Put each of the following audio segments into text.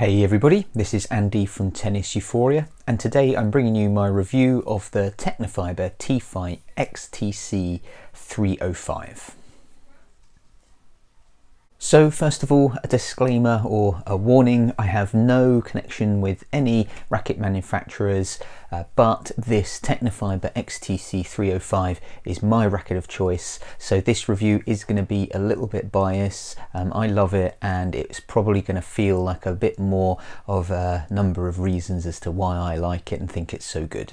Hey everybody, this is Andy from Tennis Euphoria and today I'm bringing you my review of the Tecnifibre T-Fight XTC 305. So first of all, a disclaimer or a warning, I have no connection with any racket manufacturers, uh, but this Tecnifibre XTC 305 is my racket of choice, so this review is going to be a little bit biased. Um, I love it and it's probably going to feel like a bit more of a number of reasons as to why I like it and think it's so good.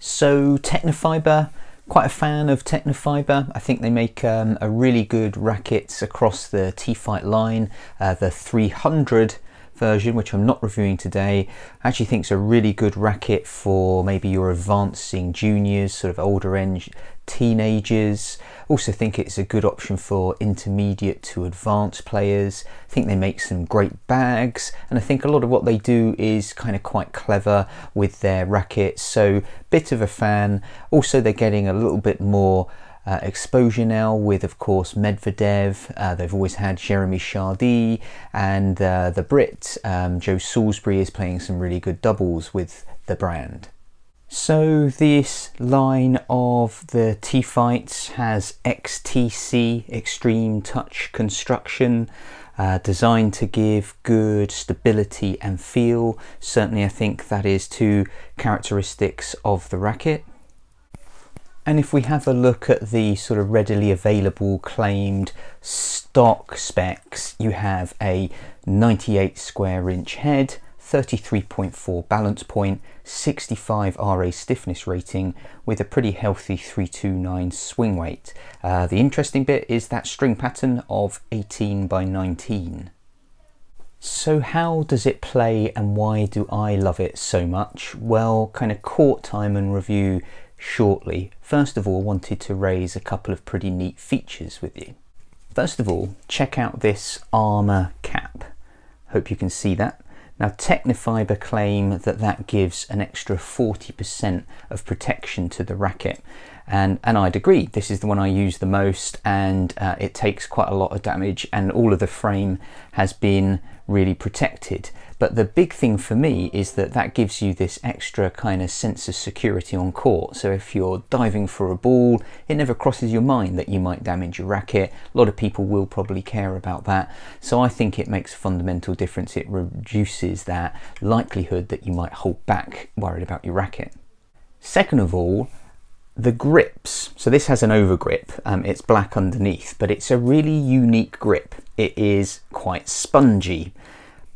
So Tecnifibre, Quite a fan of Tecnifibre. I think they make um, a really good rackets across the T-Fight line. Uh, the 300 version, which I'm not reviewing today, I actually think it's a really good racket for maybe your advancing juniors, sort of older end teenagers. Also think it's a good option for intermediate to advanced players. I think they make some great bags and I think a lot of what they do is kind of quite clever with their rackets. So bit of a fan. Also they're getting a little bit more uh, exposure now with, of course, Medvedev. Uh, they've always had Jeremy Chardy and uh, the Brit, um, Joe Salisbury, is playing some really good doubles with the brand. So this line of the T-Fights has XTC, Extreme Touch Construction, uh, designed to give good stability and feel. Certainly I think that is two characteristics of the racket. And if we have a look at the sort of readily available claimed stock specs, you have a 98 square inch head, 33.4 balance point, 65 RA stiffness rating with a pretty healthy 329 swing weight. Uh, the interesting bit is that string pattern of 18 by 19. So how does it play and why do I love it so much? Well, kind of court time and review shortly. First of all, wanted to raise a couple of pretty neat features with you. First of all, check out this armour cap. Hope you can see that. Now Tecnifibre claim that that gives an extra 40% of protection to the racket and, and I'd agree, this is the one I use the most and uh, it takes quite a lot of damage and all of the frame has been really protected. But the big thing for me is that that gives you this extra kind of sense of security on court. So if you're diving for a ball, it never crosses your mind that you might damage your racket. A lot of people will probably care about that. So I think it makes a fundamental difference. It reduces that likelihood that you might hold back worried about your racket. Second of all, the grips. So this has an over grip. Um, it's black underneath, but it's a really unique grip. It is quite spongy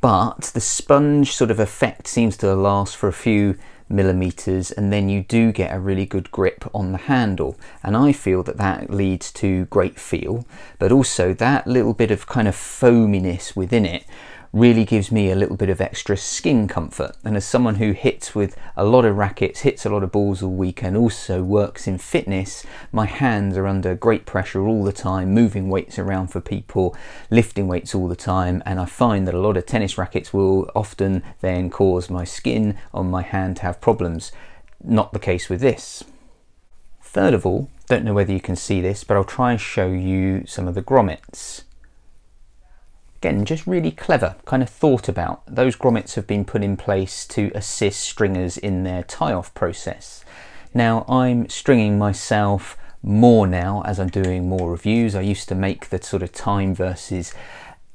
but the sponge sort of effect seems to last for a few millimeters and then you do get a really good grip on the handle. And I feel that that leads to great feel but also that little bit of kind of foaminess within it really gives me a little bit of extra skin comfort. And as someone who hits with a lot of rackets, hits a lot of balls all week, and also works in fitness, my hands are under great pressure all the time, moving weights around for people, lifting weights all the time. And I find that a lot of tennis rackets will often then cause my skin on my hand to have problems. Not the case with this. Third of all, don't know whether you can see this, but I'll try and show you some of the grommets. Again, just really clever, kind of thought about. Those grommets have been put in place to assist stringers in their tie-off process. Now, I'm stringing myself more now as I'm doing more reviews. I used to make the sort of time versus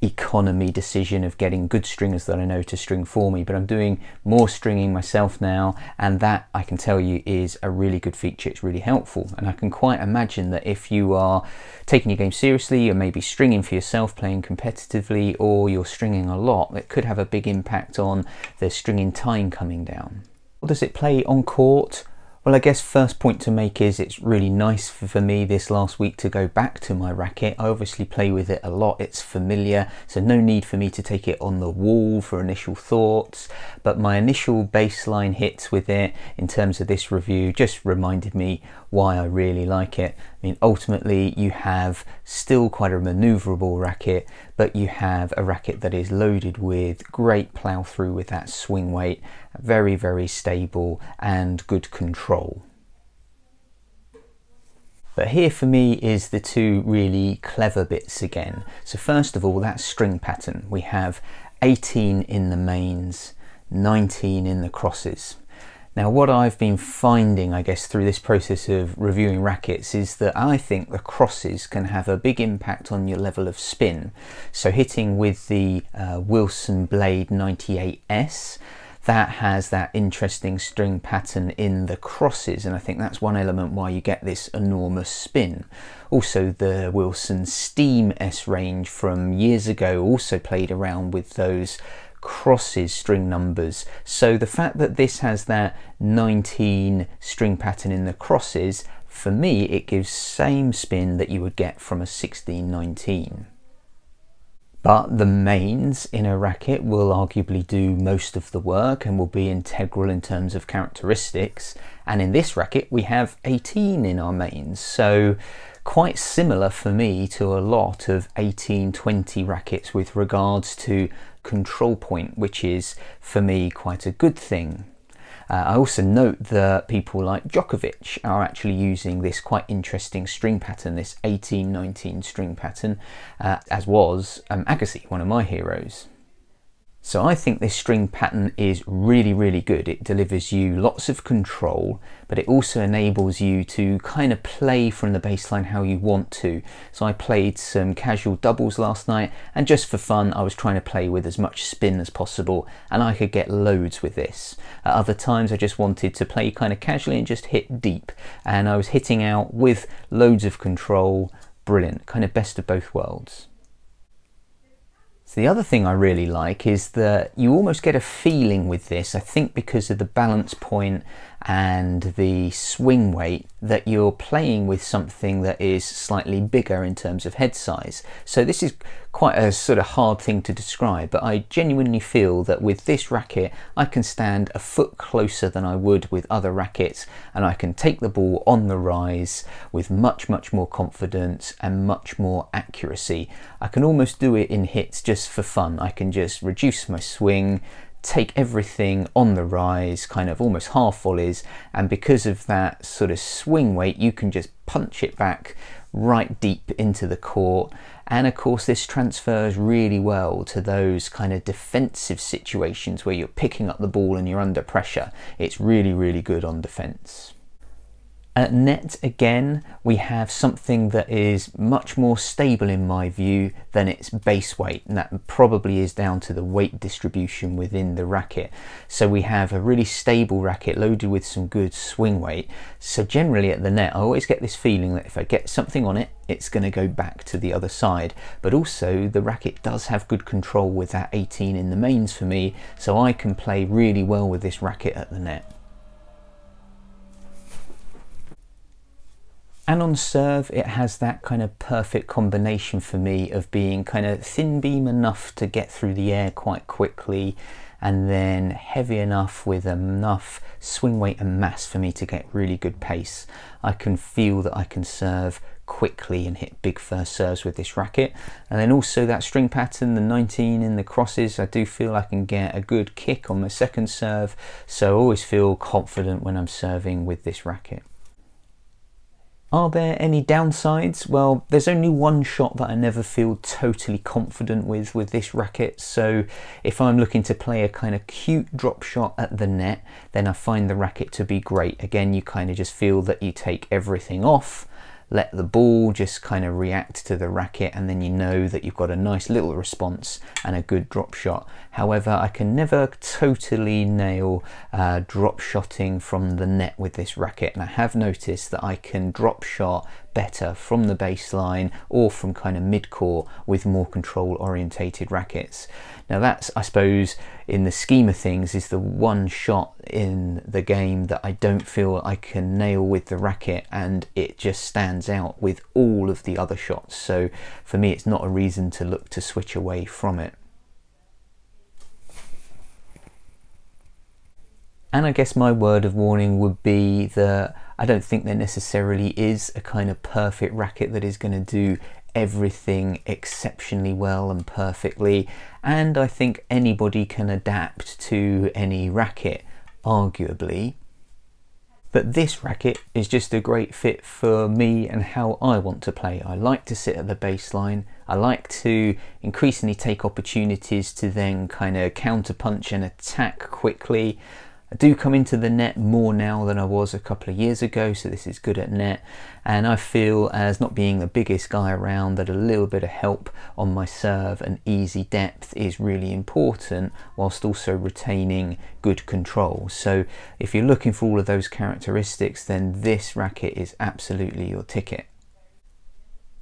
economy decision of getting good stringers that I know to string for me, but I'm doing more stringing myself now, and that I can tell you is a really good feature. It's really helpful, and I can quite imagine that if you are taking your game seriously, you're maybe stringing for yourself, playing competitively, or you're stringing a lot, it could have a big impact on the stringing time coming down. Does it play on court? Well, I guess first point to make is it's really nice for me this last week to go back to my racket. I obviously play with it a lot, it's familiar, so no need for me to take it on the wall for initial thoughts. But my initial baseline hits with it in terms of this review just reminded me why I really like it. I mean, ultimately, you have still quite a maneuverable racket, but you have a racket that is loaded with great plow through with that swing weight, very, very stable and good control. But here for me is the two really clever bits again. So first of all, that string pattern. We have 18 in the mains, 19 in the crosses. Now, what I've been finding, I guess, through this process of reviewing rackets is that I think the crosses can have a big impact on your level of spin. So, hitting with the uh, Wilson Blade 98S, that has that interesting string pattern in the crosses, and I think that's one element why you get this enormous spin. Also, the Wilson Steam S range from years ago also played around with those crosses string numbers. So the fact that this has that 19 string pattern in the crosses, for me, it gives same spin that you would get from a 1619. But the mains in a racket will arguably do most of the work and will be integral in terms of characteristics. And in this racket, we have 18 in our mains. So quite similar for me to a lot of 1820 rackets with regards to control point, which is for me quite a good thing. Uh, I also note that people like Djokovic are actually using this quite interesting string pattern, this 1819 string pattern, uh, as was um, Agassi, one of my heroes. So I think this string pattern is really, really good. It delivers you lots of control, but it also enables you to kind of play from the baseline how you want to. So I played some casual doubles last night, and just for fun, I was trying to play with as much spin as possible, and I could get loads with this. At other times, I just wanted to play kind of casually and just hit deep, and I was hitting out with loads of control. Brilliant, kind of best of both worlds. So the other thing I really like is that you almost get a feeling with this, I think because of the balance point and the swing weight, that you're playing with something that is slightly bigger in terms of head size. So this is quite a sort of hard thing to describe, but I genuinely feel that with this racket, I can stand a foot closer than I would with other rackets, and I can take the ball on the rise with much, much more confidence and much more accuracy. I can almost do it in hits just for fun. I can just reduce my swing, take everything on the rise, kind of almost half volleys, and because of that sort of swing weight, you can just punch it back right deep into the court. And of course, this transfers really well to those kind of defensive situations where you're picking up the ball and you're under pressure. It's really, really good on defense. At net again, we have something that is much more stable in my view than its base weight, and that probably is down to the weight distribution within the racket. So we have a really stable racket loaded with some good swing weight. So generally at the net, I always get this feeling that if I get something on it, it's going to go back to the other side. But also the racket does have good control with that 18 in the mains for me, so I can play really well with this racket at the net. And on serve, it has that kind of perfect combination for me of being kind of thin beam enough to get through the air quite quickly and then heavy enough with enough swing weight and mass for me to get really good pace. I can feel that I can serve quickly and hit big first serves with this racket. And then also that string pattern, the 19 in the crosses, I do feel I can get a good kick on my second serve. So I always feel confident when I'm serving with this racket. Are there any downsides? Well, there's only one shot that I never feel totally confident with with this racket. So if I'm looking to play a kind of cute drop shot at the net, then I find the racket to be great. Again, you kind of just feel that you take everything off let the ball just kind of react to the racket and then you know that you've got a nice little response and a good drop shot. However, I can never totally nail uh, drop shotting from the net with this racket and I have noticed that I can drop shot better from the baseline or from kind of mid-court with more control orientated rackets. Now that's, I suppose, in the scheme of things, is the one shot in the game that I don't feel I can nail with the racket and it just stands out with all of the other shots. So for me, it's not a reason to look to switch away from it. And I guess my word of warning would be that I don't think there necessarily is a kind of perfect racket that is going to do everything exceptionally well and perfectly. And I think anybody can adapt to any racket, arguably. But this racket is just a great fit for me and how I want to play. I like to sit at the baseline. I like to increasingly take opportunities to then kind of counter punch and attack quickly. I do come into the net more now than I was a couple of years ago, so this is good at net. And I feel, as not being the biggest guy around, that a little bit of help on my serve and easy depth is really important, whilst also retaining good control. So, if you're looking for all of those characteristics, then this racket is absolutely your ticket.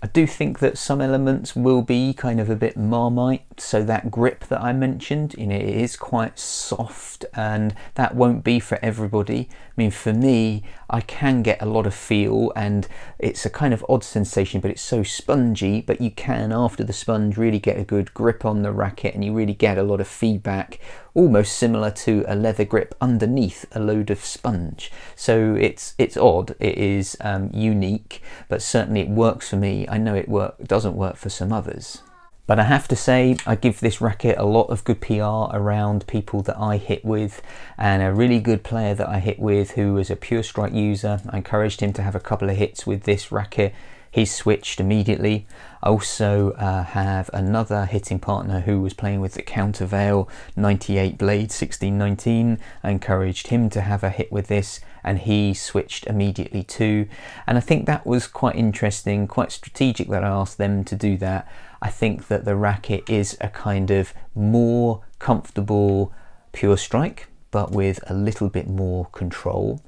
I do think that some elements will be kind of a bit marmite, so that grip that I mentioned, you know, it is quite soft and that won't be for everybody. I mean, for me, I can get a lot of feel and it's a kind of odd sensation, but it's so spongy, but you can, after the sponge, really get a good grip on the racket and you really get a lot of feedback almost similar to a leather grip underneath a load of sponge. So it's it's odd, it is um, unique, but certainly it works for me. I know it work doesn't work for some others. But I have to say, I give this racket a lot of good PR around people that I hit with, and a really good player that I hit with who was a pure strike user. I encouraged him to have a couple of hits with this racket he switched immediately. I also uh, have another hitting partner who was playing with the Countervail 98 blade 1619. I encouraged him to have a hit with this and he switched immediately too. And I think that was quite interesting, quite strategic that I asked them to do that. I think that the racket is a kind of more comfortable pure strike, but with a little bit more control.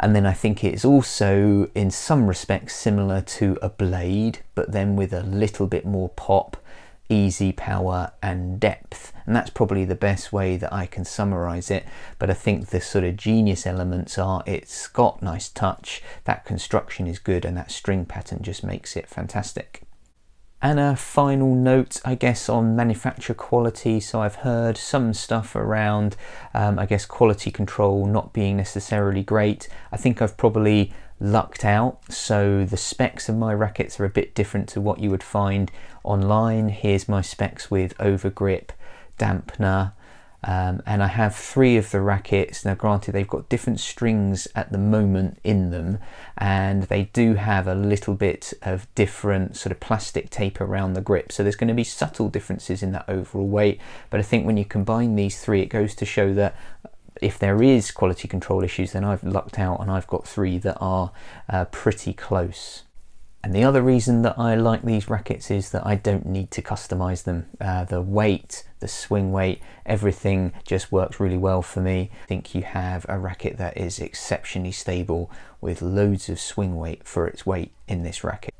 And then I think it's also, in some respects, similar to a blade, but then with a little bit more pop, easy power, and depth. And that's probably the best way that I can summarize it. But I think the sort of genius elements are it's got nice touch, that construction is good, and that string pattern just makes it fantastic. And a final note, I guess, on manufacturer quality. So I've heard some stuff around, um, I guess, quality control not being necessarily great. I think I've probably lucked out. So the specs of my rackets are a bit different to what you would find online. Here's my specs with overgrip, dampener, um, and I have three of the rackets. Now, granted, they've got different strings at the moment in them, and they do have a little bit of different sort of plastic tape around the grip. So there's going to be subtle differences in that overall weight. But I think when you combine these three, it goes to show that if there is quality control issues, then I've lucked out and I've got three that are uh, pretty close. And the other reason that I like these rackets is that I don't need to customize them. Uh, the weight, the swing weight, everything just works really well for me. I think you have a racket that is exceptionally stable with loads of swing weight for its weight in this racket.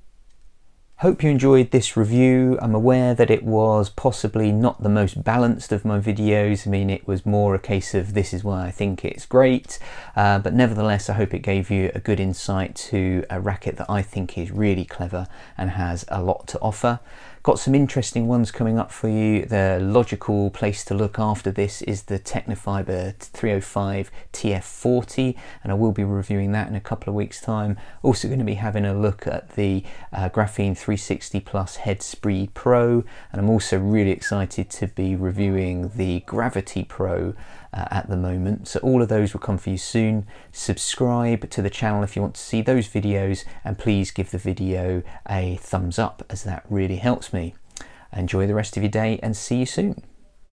Hope you enjoyed this review. I'm aware that it was possibly not the most balanced of my videos. I mean, it was more a case of this is why I think it's great. Uh, but nevertheless, I hope it gave you a good insight to a racket that I think is really clever and has a lot to offer. Got some interesting ones coming up for you. The logical place to look after this is the Tecnifibre 305 TF40 and I will be reviewing that in a couple of weeks time. Also going to be having a look at the uh, Graphene 360 Plus Head Speed Pro and I'm also really excited to be reviewing the Gravity Pro uh, at the moment. So all of those will come for you soon. Subscribe to the channel if you want to see those videos and please give the video a thumbs up as that really helps me. Enjoy the rest of your day and see you soon.